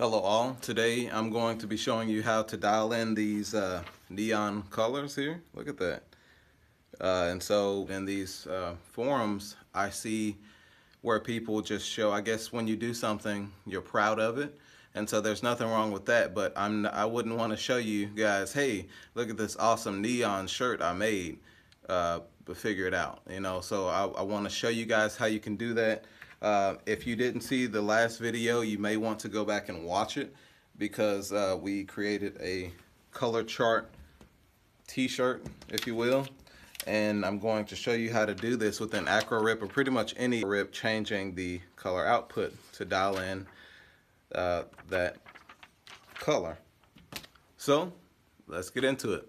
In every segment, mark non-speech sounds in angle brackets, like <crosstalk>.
Hello all, today I'm going to be showing you how to dial in these uh, neon colors here. Look at that. Uh, and so in these uh, forums, I see where people just show, I guess when you do something, you're proud of it. And so there's nothing wrong with that, but I'm, I wouldn't want to show you guys, hey, look at this awesome neon shirt I made, uh, but figure it out, you know? So I, I want to show you guys how you can do that. Uh, if you didn't see the last video, you may want to go back and watch it because uh, we created a color chart t-shirt, if you will. And I'm going to show you how to do this with an AcroRip or pretty much any rip, changing the color output to dial in uh, that color. So let's get into it.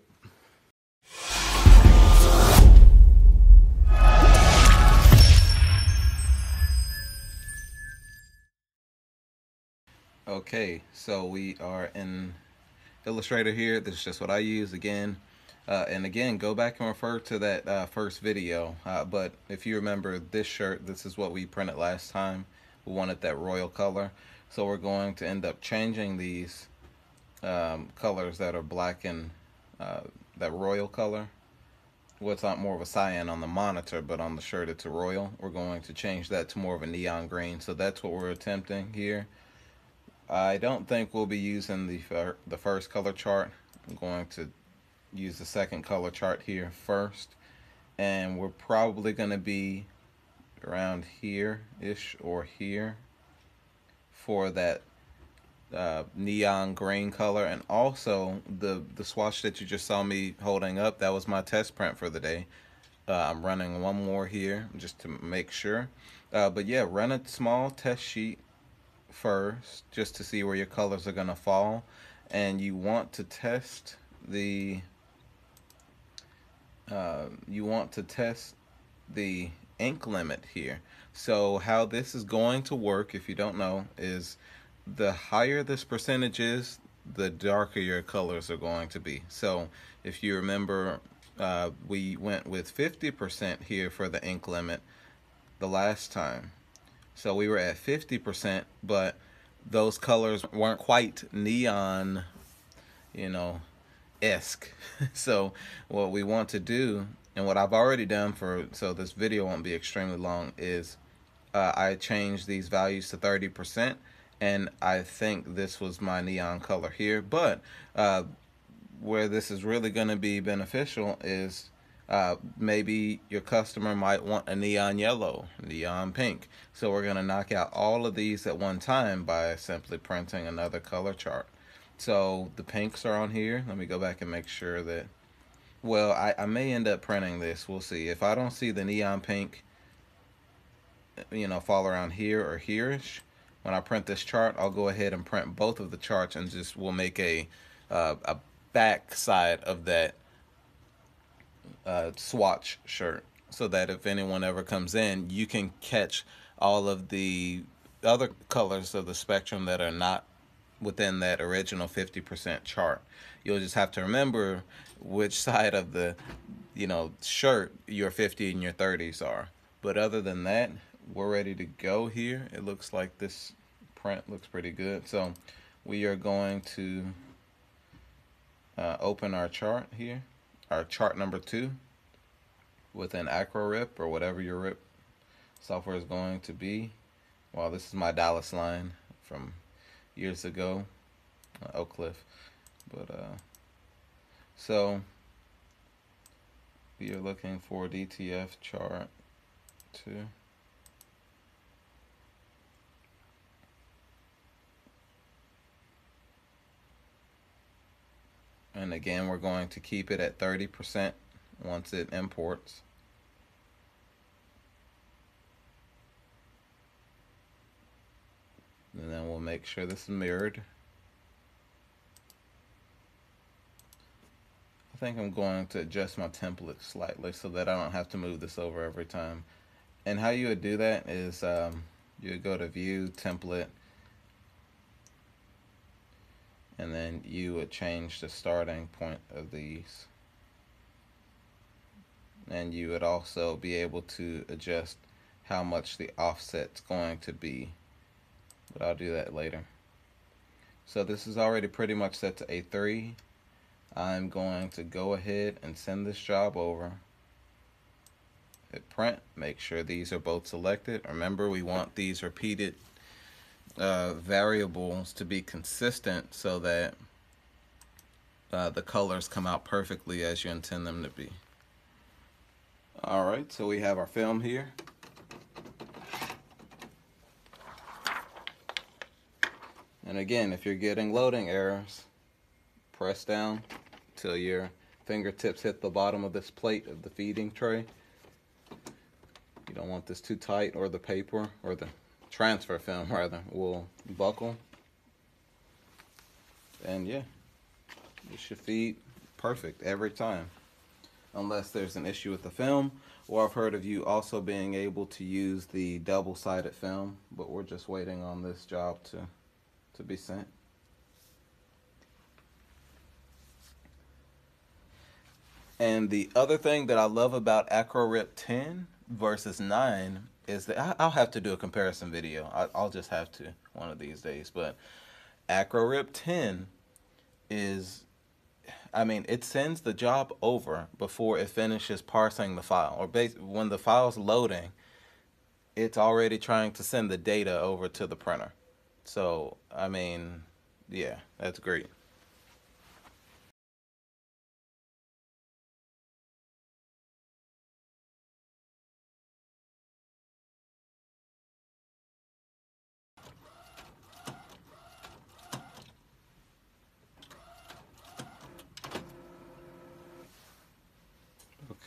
Okay, so we are in Illustrator here. This is just what I use again. Uh, and again, go back and refer to that uh, first video. Uh, but if you remember this shirt, this is what we printed last time. We wanted that royal color. So we're going to end up changing these um, colors that are black and uh, that royal color. Well, it's not more of a cyan on the monitor, but on the shirt it's a royal. We're going to change that to more of a neon green. So that's what we're attempting here. I don't think we'll be using the, fir the first color chart. I'm going to use the second color chart here first. And we're probably going to be around here-ish or here for that uh, neon green color. And also the, the swatch that you just saw me holding up, that was my test print for the day. Uh, I'm running one more here just to make sure. Uh, but yeah, run a small test sheet first just to see where your colors are going to fall. And you want to test the uh, you want to test the ink limit here. So how this is going to work if you don't know is the higher this percentage is the darker your colors are going to be. So if you remember uh, we went with 50% here for the ink limit the last time so we were at 50%, but those colors weren't quite neon, you know, esque. <laughs> so what we want to do, and what I've already done for, so this video won't be extremely long, is uh, I changed these values to 30%, and I think this was my neon color here. But uh, where this is really going to be beneficial is uh, maybe your customer might want a neon yellow, neon pink. So we're going to knock out all of these at one time by simply printing another color chart. So the pinks are on here. Let me go back and make sure that, well, I, I may end up printing this. We'll see. If I don't see the neon pink, you know, fall around here or here-ish, when I print this chart, I'll go ahead and print both of the charts and just we'll make a, uh, a back side of that uh, swatch shirt so that if anyone ever comes in, you can catch all of the other colors of the spectrum that are not within that original 50% chart. You'll just have to remember which <laughs> side of the, you know, shirt your 50 and your 30s are. But other than that, we're ready to go here. It looks like this print looks pretty good. So we are going to uh, open our chart here our chart number two with an AcroRip or whatever your rip software is going to be. Well, this is my Dallas line from years ago, uh, Oak Cliff. But, uh, so are looking for DTF chart two. And again we're going to keep it at 30% once it imports. And then we'll make sure this is mirrored. I think I'm going to adjust my template slightly so that I don't have to move this over every time. And how you would do that is um, you would go to view template and then you would change the starting point of these and you would also be able to adjust how much the offset's going to be but I'll do that later So this is already pretty much set to A3. I'm going to go ahead and send this job over. Hit print, make sure these are both selected. Remember, we want these repeated uh, variables to be consistent so that uh, the colors come out perfectly as you intend them to be. All right, so we have our film here. And again, if you're getting loading errors, press down till your fingertips hit the bottom of this plate of the feeding tray. You don't want this too tight or the paper or the transfer film <laughs> rather will buckle. And yeah, it should feed perfect every time. Unless there's an issue with the film or I've heard of you also being able to use the double-sided film, but we're just waiting on this job to to be sent. And the other thing that I love about AcroRip 10 versus 9 is that I'll have to do a comparison video. I'll just have to one of these days. But AcroRip 10 is, I mean, it sends the job over before it finishes parsing the file. Or when the file's loading, it's already trying to send the data over to the printer. So, I mean, yeah, that's great.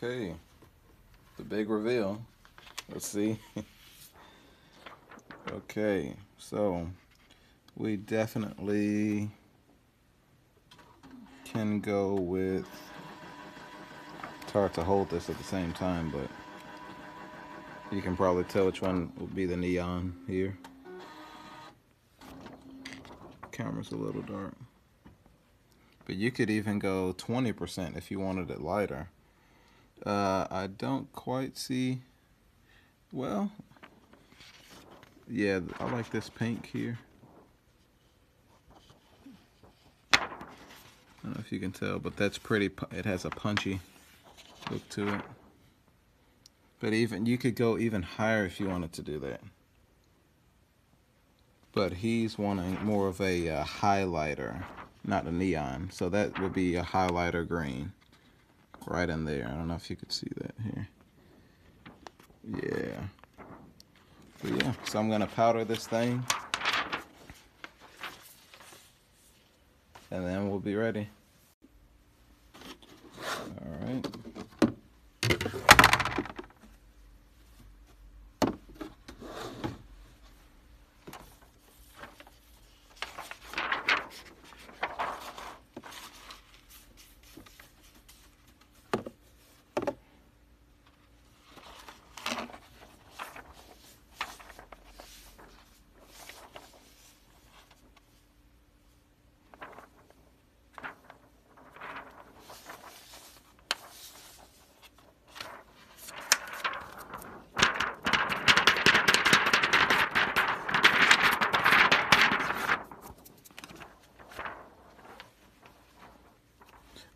Okay, the big reveal. Let's see. <laughs> okay, so we definitely can go with it's hard to hold this at the same time but you can probably tell which one will be the neon here camera's a little dark but you could even go 20% if you wanted it lighter uh, I don't quite see well yeah I like this pink here I don't know if you can tell, but that's pretty, it has a punchy look to it. But even, you could go even higher if you wanted to do that. But he's wanting more of a uh, highlighter, not a neon. So that would be a highlighter green right in there. I don't know if you could see that here. Yeah. But yeah, so I'm gonna powder this thing. and then we'll be ready. All right.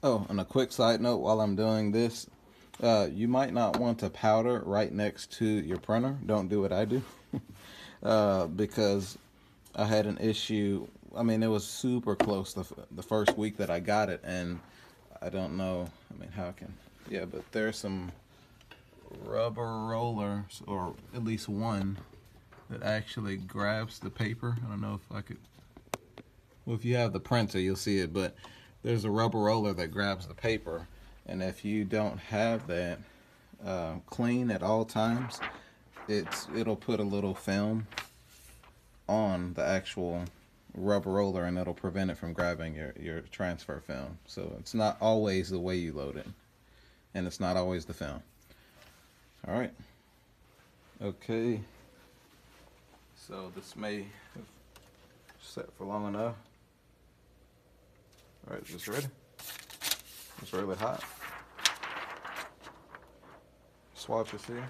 Oh, and a quick side note while I'm doing this, uh, you might not want to powder right next to your printer. Don't do what I do. <laughs> uh, because I had an issue. I mean, it was super close the, the first week that I got it, and I don't know. I mean, how can. Yeah, but there's some rubber rollers, or at least one, that actually grabs the paper. I don't know if I could. Well, if you have the printer, you'll see it, but there's a rubber roller that grabs the paper and if you don't have that uh, clean at all times it's it'll put a little film on the actual rubber roller and it'll prevent it from grabbing your, your transfer film. So it's not always the way you load it and it's not always the film. All right. Okay. So this may have set for long enough all right, is this ready? It's really hot. Swatches here.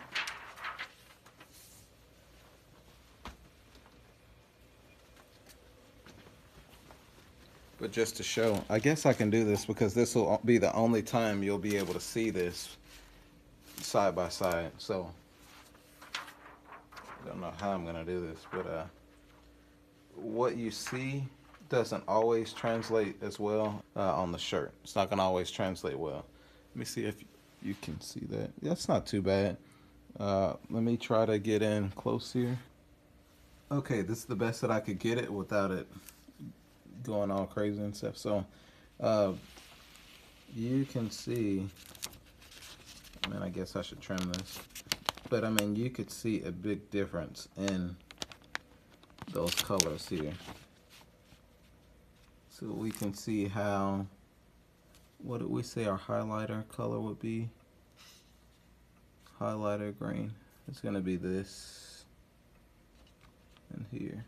But just to show, I guess I can do this because this will be the only time you'll be able to see this side by side. So I don't know how I'm gonna do this, but uh, what you see doesn't always translate as well uh, on the shirt. It's not gonna always translate well. Let me see if you can see that. That's not too bad. Uh, let me try to get in close here. Okay, this is the best that I could get it without it going all crazy and stuff. So, uh, you can see, I mean, I guess I should trim this. But, I mean, you could see a big difference in those colors here. So we can see how, what did we say our highlighter color would be? Highlighter green. It's going to be this and here.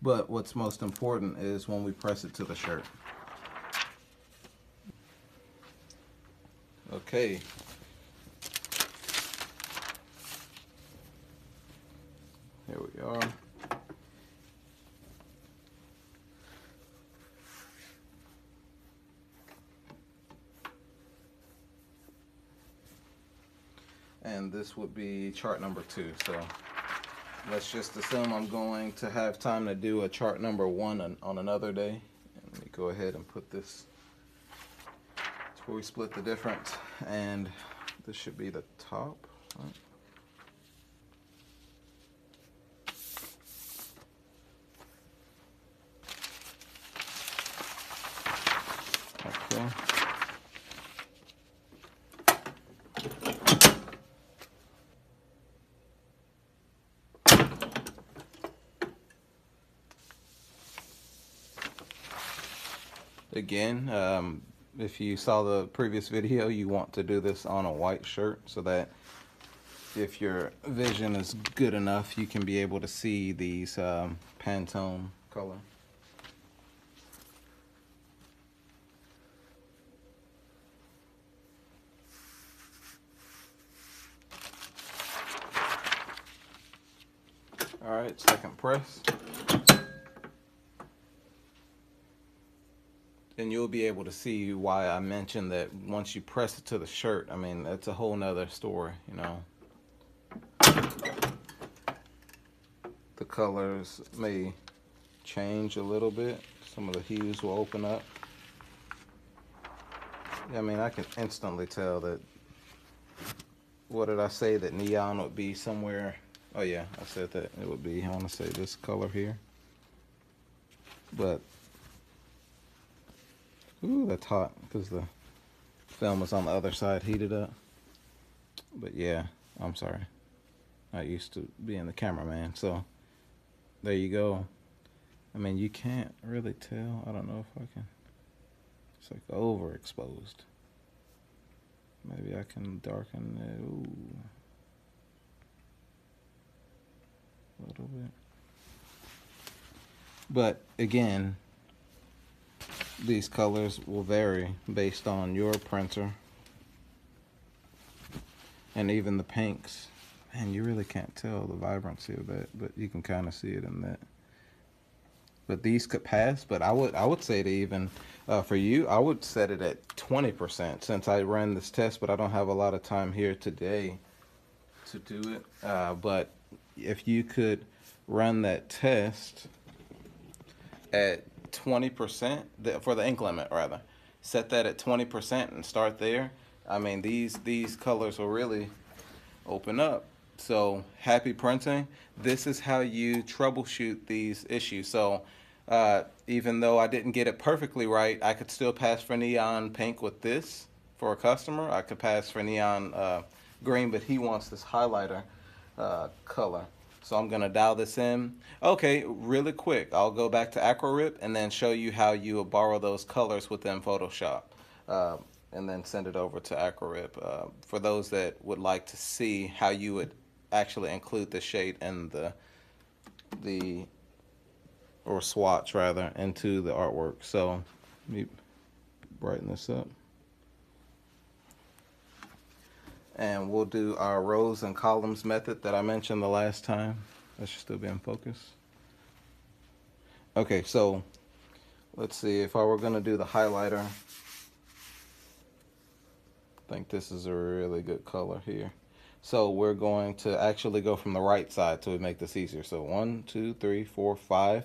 But what's most important is when we press it to the shirt. Okay. Here we are. And this would be chart number two. So let's just assume I'm going to have time to do a chart number one on, on another day. Let me go ahead and put this where we split the difference and this should be the top. Right? Okay. Again, um, if you saw the previous video, you want to do this on a white shirt so that if your vision is good enough, you can be able to see these um, Pantone color. All right, second press. And you'll be able to see why I mentioned that once you press it to the shirt, I mean, that's a whole nother story, you know. The colors may change a little bit. Some of the hues will open up. I mean, I can instantly tell that, what did I say, that neon would be somewhere, oh yeah, I said that it would be, I want to say this color here. But Ooh, that's hot because the film is on the other side heated up. But yeah, I'm sorry. I used to being the cameraman, so there you go. I mean, you can't really tell. I don't know if I can. It's like overexposed. Maybe I can darken it. Ooh. A little bit. But again, these colors will vary based on your printer and even the pinks. And you really can't tell the vibrancy of that but you can kind of see it in that but these could pass but i would i would say to even uh, for you i would set it at 20 percent since i ran this test but i don't have a lot of time here today to do it. Uh, but if you could run that test at 20% for the ink limit rather. Set that at 20% and start there. I mean these these colors will really open up. So happy printing. This is how you troubleshoot these issues. So uh, even though I didn't get it perfectly right I could still pass for neon pink with this for a customer. I could pass for neon uh, green but he wants this highlighter uh, color so I'm gonna dial this in. Okay, really quick, I'll go back to AcroRip and then show you how you will borrow those colors within Photoshop. Uh, and then send it over to AcroRip. Uh, for those that would like to see how you would actually include the shade and the, the or swatch rather, into the artwork. So let me brighten this up. And we'll do our rows and columns method that I mentioned the last time. That should still be in focus. Okay, so let's see, if I were going to do the highlighter, I think this is a really good color here. So we're going to actually go from the right side to make this easier. So one, two, three, four, five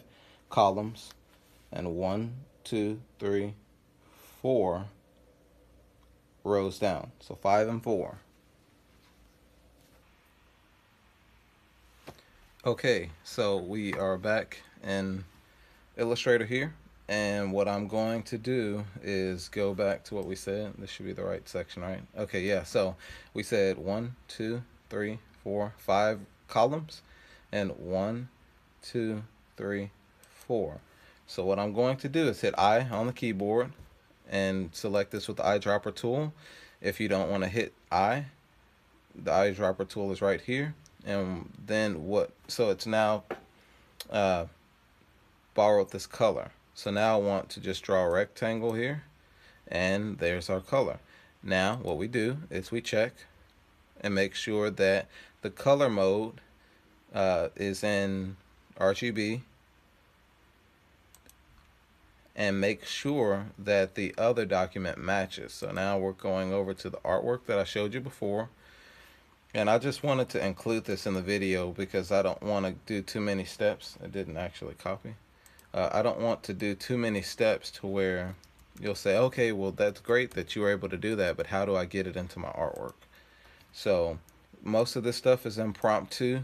columns, and one, two, three, four rows down. So five and four. Okay, so we are back in Illustrator here. And what I'm going to do is go back to what we said. This should be the right section, right? Okay, yeah. So we said one, two, three, four, five columns. And one, two, three, four. So what I'm going to do is hit I on the keyboard and select this with the eyedropper tool. If you don't want to hit I, the eyedropper tool is right here and then what so it's now uh, borrowed this color. So now I want to just draw a rectangle here and there's our color. Now what we do is we check and make sure that the color mode uh, is in RGB and make sure that the other document matches. So now we're going over to the artwork that I showed you before and I just wanted to include this in the video because I don't want to do too many steps. I didn't actually copy. Uh, I don't want to do too many steps to where you'll say, okay, well, that's great that you were able to do that, but how do I get it into my artwork? So most of this stuff is impromptu,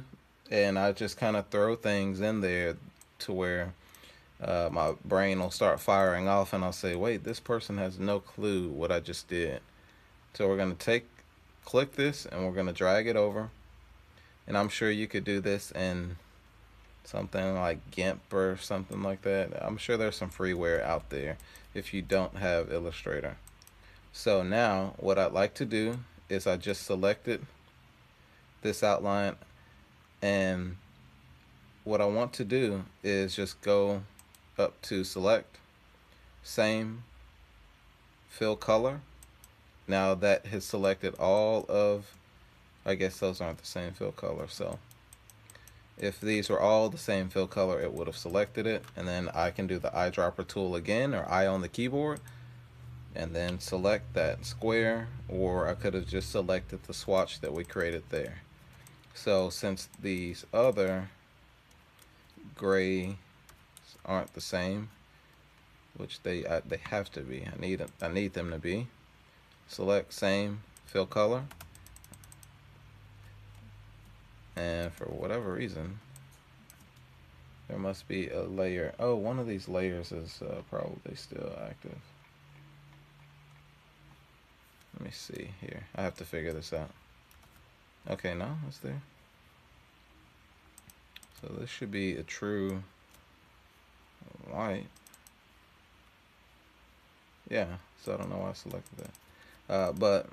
and I just kind of throw things in there to where uh, my brain will start firing off, and I'll say, wait, this person has no clue what I just did. So we're going to take click this and we're going to drag it over and I'm sure you could do this in something like GIMP or something like that. I'm sure there's some freeware out there if you don't have Illustrator. So now what I'd like to do is I just selected this outline and what I want to do is just go up to select same fill color now that has selected all of, I guess those aren't the same fill color, so if these were all the same fill color, it would have selected it. And then I can do the eyedropper tool again, or I on the keyboard, and then select that square, or I could have just selected the swatch that we created there. So since these other gray aren't the same, which they I, they have to be. I need I need them to be select same fill color. And for whatever reason there must be a layer. Oh one of these layers is uh, probably still active. Let me see here. I have to figure this out. Okay no it's there. So this should be a true white. Yeah so I don't know why I selected that uh, but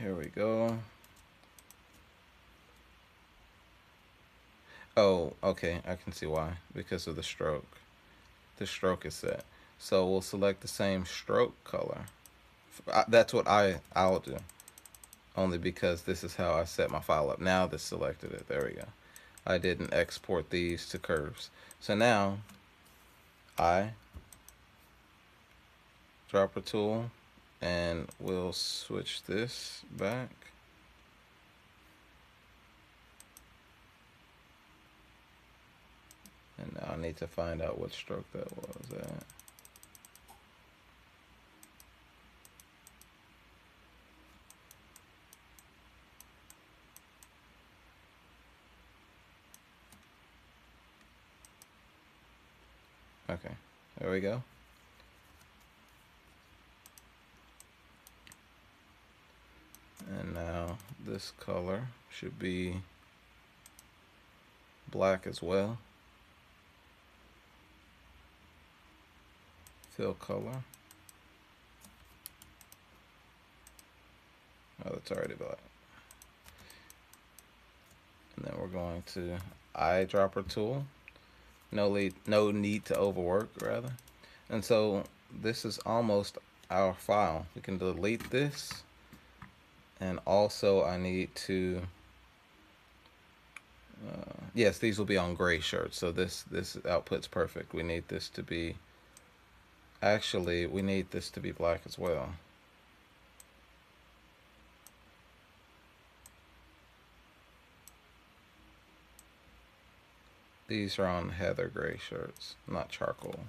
here we go. Oh, okay, I can see why. Because of the stroke. The stroke is set. So we'll select the same stroke color. That's what I, I'll do. Only because this is how I set my file up. Now this selected it. There we go. I didn't export these to curves. So now, I, dropper tool, and we'll switch this back. And now I need to find out what stroke that was at. Okay there we go and now this color should be black as well. Fill color. Oh that's already black. And then we're going to eyedropper tool. No lead, no need to overwork rather. And so this is almost our file. We can delete this and also I need to uh, yes these will be on gray shirts so this this output's perfect we need this to be actually we need this to be black as well. These are on heather gray shirts, not charcoal.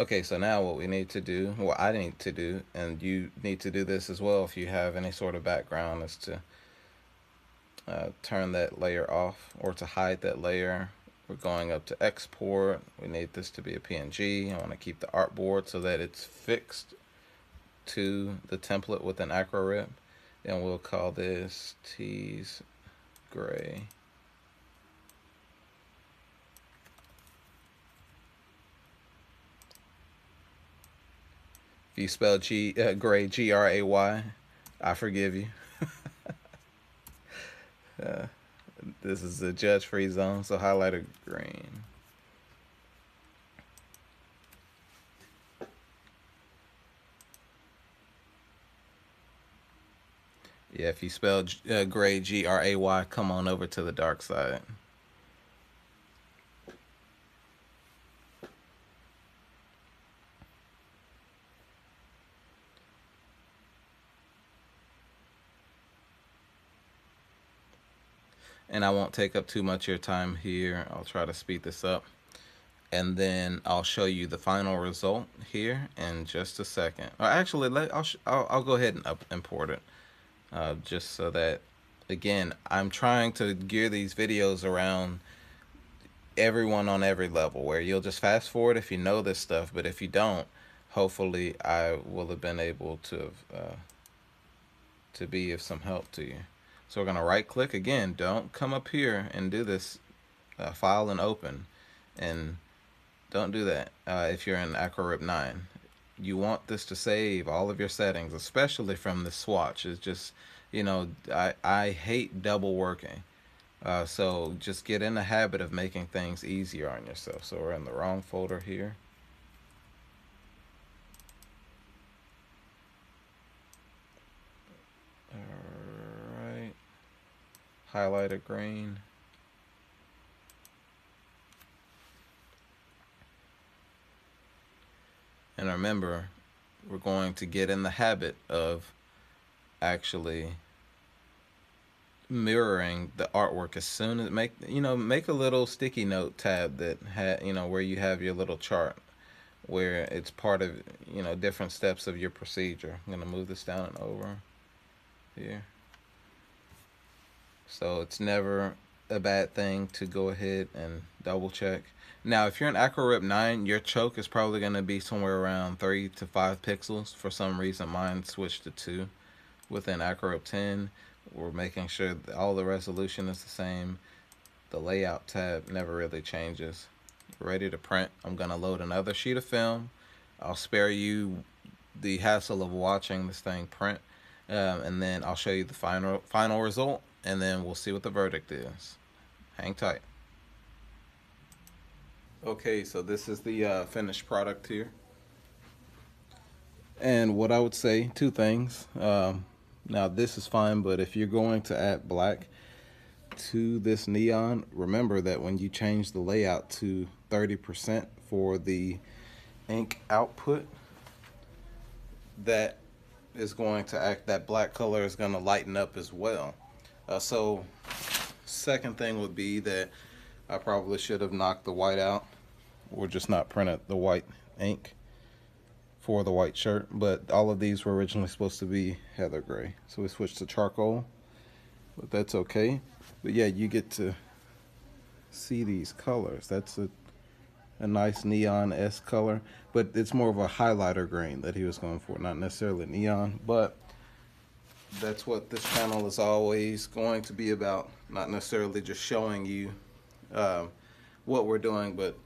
Okay, so now what we need to do, what I need to do, and you need to do this as well if you have any sort of background, is to uh, turn that layer off or to hide that layer. We're going up to export. We need this to be a PNG. I want to keep the artboard so that it's fixed to the template with an AcroRip and we'll call this tease gray you spell G uh, gray G R A Y. I forgive you. <laughs> Uh, this is a judge free zone so highlighter green. Yeah, if you spell uh, gray G R A Y, come on over to the dark side. And I won't take up too much of your time here. I'll try to speed this up. And then I'll show you the final result here in just a second. Or actually, let, I'll, I'll, I'll go ahead and up, import it uh, just so that again I'm trying to gear these videos around everyone on every level where you'll just fast forward if you know this stuff but if you don't hopefully I will have been able to uh, to be of some help to you so we're gonna right click again don't come up here and do this uh, file and open and don't do that uh, if you're in AcroRip 9 you want this to save all of your settings, especially from the swatch. It's just, you know, I, I hate double working. Uh, so just get in the habit of making things easier on yourself. So we're in the wrong folder here. All right. Highlighter green. And remember, we're going to get in the habit of actually mirroring the artwork. As soon as make you know make a little sticky note tab that had you know where you have your little chart where it's part of you know different steps of your procedure. I'm going to move this down and over here so it's never a bad thing to go ahead and double check now, if you're an AcroRip 9, your choke is probably going to be somewhere around 3 to 5 pixels. For some reason, mine switched to 2. Within AcroRip 10, we're making sure all the resolution is the same. The layout tab never really changes. Ready to print. I'm going to load another sheet of film. I'll spare you the hassle of watching this thing print. Um, and then I'll show you the final final result. And then we'll see what the verdict is. Hang tight. Okay, so this is the uh, finished product here. And what I would say, two things. Um, now this is fine, but if you're going to add black to this neon, remember that when you change the layout to 30% for the ink output, that is going to act, that black color is going to lighten up as well. Uh, so second thing would be that I probably should have knocked the white out or just not printed the white ink for the white shirt but all of these were originally supposed to be heather gray. So we switched to charcoal but that's okay. But yeah you get to see these colors. That's a a nice neon S color but it's more of a highlighter green that he was going for not necessarily neon but that's what this channel is always going to be about not necessarily just showing you um, what we're doing but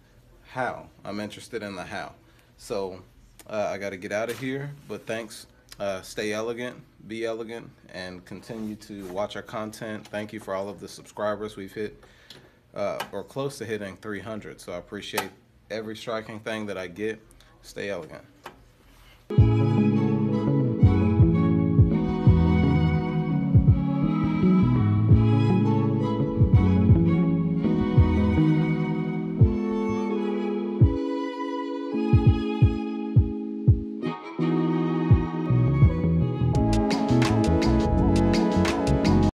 how. I'm interested in the how. So uh, i got to get out of here but thanks. Uh, stay elegant be elegant and continue to watch our content. Thank you for all of the subscribers we've hit uh, or close to hitting 300 so i appreciate every striking thing that i get. Stay elegant